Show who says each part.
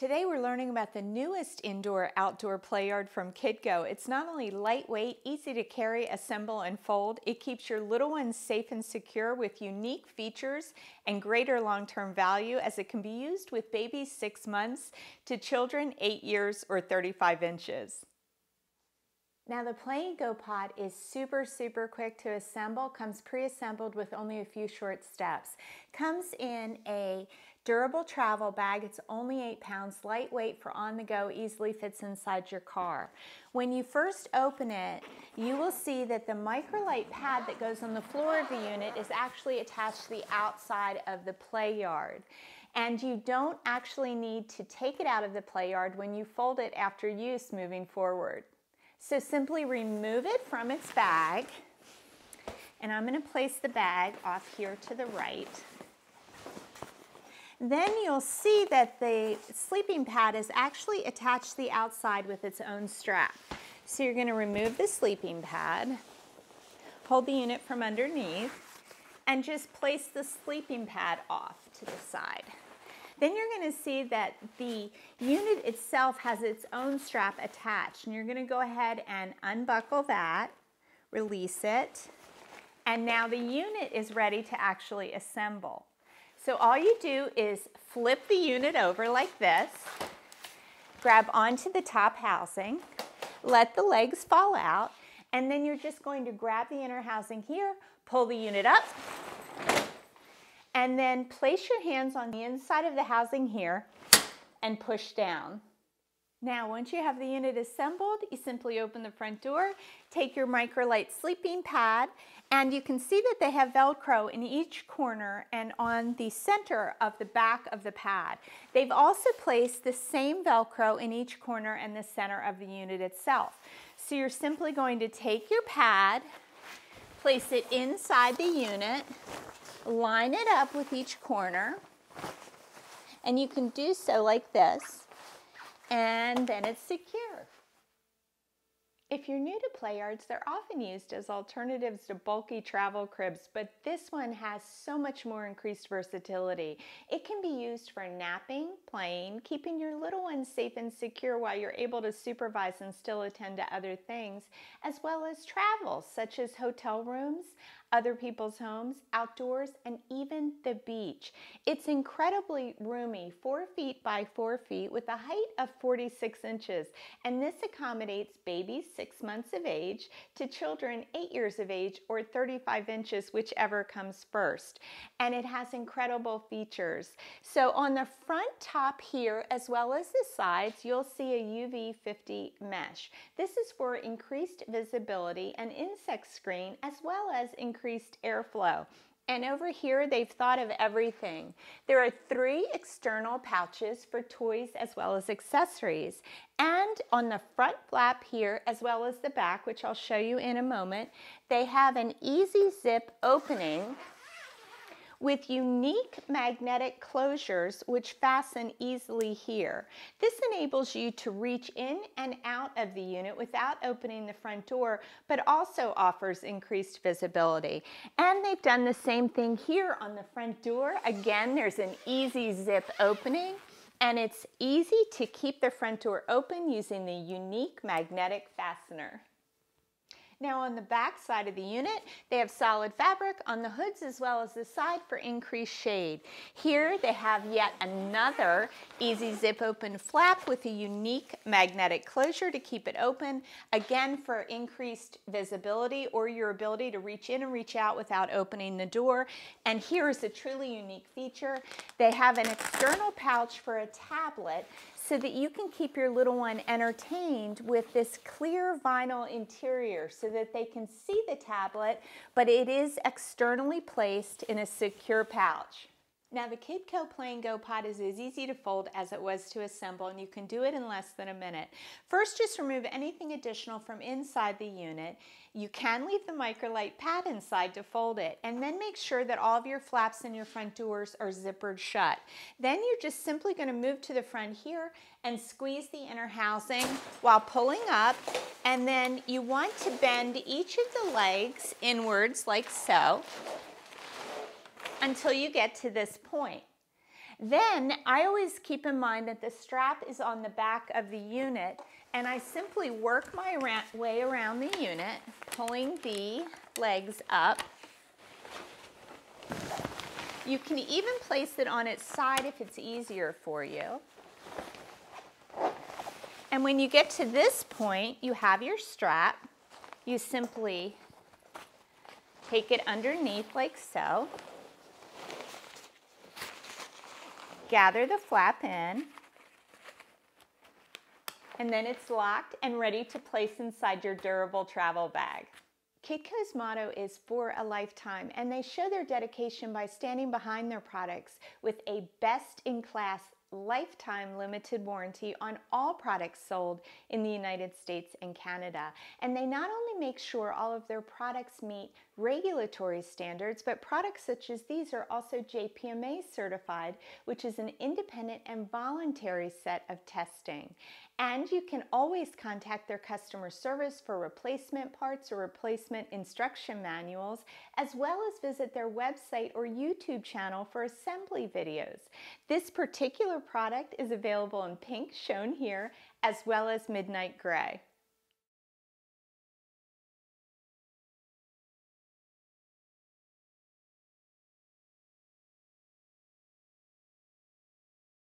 Speaker 1: Today we're learning about the newest indoor-outdoor play yard from KidCo. It's not only lightweight, easy to carry, assemble, and fold, it keeps your little ones safe and secure with unique features and greater long-term value as it can be used with babies six months to children eight years or 35 inches. Now the Play GoPod is super, super quick to assemble, comes pre-assembled with only a few short steps. Comes in a durable travel bag. It's only eight pounds, lightweight for on the go, easily fits inside your car. When you first open it, you will see that the microlight pad that goes on the floor of the unit is actually attached to the outside of the play yard. And you don't actually need to take it out of the play yard when you fold it after use moving forward. So simply remove it from its bag. And I'm going to place the bag off here to the right. Then you'll see that the sleeping pad is actually attached to the outside with its own strap. So you're going to remove the sleeping pad, hold the unit from underneath, and just place the sleeping pad off to the side. Then you're going to see that the unit itself has its own strap attached. And you're going to go ahead and unbuckle that, release it, and now the unit is ready to actually assemble. So all you do is flip the unit over like this, grab onto the top housing, let the legs fall out, and then you're just going to grab the inner housing here, pull the unit up, and then place your hands on the inside of the housing here and push down. Now, once you have the unit assembled, you simply open the front door, take your Microlight sleeping pad, and you can see that they have Velcro in each corner and on the center of the back of the pad. They've also placed the same Velcro in each corner and the center of the unit itself. So you're simply going to take your pad, place it inside the unit, line it up with each corner, and you can do so like this, and then it's secure. If you're new to play yards, they're often used as alternatives to bulky travel cribs, but this one has so much more increased versatility. It can be used for napping, playing, keeping your little ones safe and secure while you're able to supervise and still attend to other things, as well as travel, such as hotel rooms, other people's homes, outdoors, and even the beach. It's incredibly roomy, four feet by four feet with a height of 46 inches. And this accommodates babies six months of age to children eight years of age or 35 inches, whichever comes first. And it has incredible features. So on the front top here, as well as the sides, you'll see a UV 50 mesh. This is for increased visibility and insect screen, as well as increased increased airflow. And over here, they've thought of everything. There are three external pouches for toys as well as accessories. And on the front flap here, as well as the back, which I'll show you in a moment, they have an easy zip opening with unique magnetic closures which fasten easily here. This enables you to reach in and out of the unit without opening the front door, but also offers increased visibility. And they've done the same thing here on the front door. Again, there's an easy zip opening and it's easy to keep the front door open using the unique magnetic fastener. Now on the back side of the unit, they have solid fabric on the hoods as well as the side for increased shade. Here they have yet another easy zip open flap with a unique magnetic closure to keep it open, again for increased visibility or your ability to reach in and reach out without opening the door. And here is a truly unique feature. They have an external pouch for a tablet so that you can keep your little one entertained with this clear vinyl interior so that they can see the tablet, but it is externally placed in a secure pouch. Now the KidCo Play and Go pot is as easy to fold as it was to assemble and you can do it in less than a minute. First just remove anything additional from inside the unit. You can leave the microlight pad inside to fold it and then make sure that all of your flaps and your front doors are zippered shut. Then you're just simply going to move to the front here and squeeze the inner housing while pulling up and then you want to bend each of the legs inwards like so until you get to this point. Then I always keep in mind that the strap is on the back of the unit and I simply work my way around the unit, pulling the legs up. You can even place it on its side if it's easier for you. And when you get to this point, you have your strap. You simply take it underneath like so. Gather the flap in. And then it's locked and ready to place inside your durable travel bag. KidCo's motto is for a lifetime, and they show their dedication by standing behind their products with a best in class lifetime limited warranty on all products sold in the United States and Canada. And they not only make sure all of their products meet regulatory standards, but products such as these are also JPMA certified, which is an independent and voluntary set of testing. And you can always contact their customer service for replacement parts or replacement instruction manuals, as well as visit their website or YouTube channel for assembly videos. This particular product is available in pink, shown here, as well as midnight gray.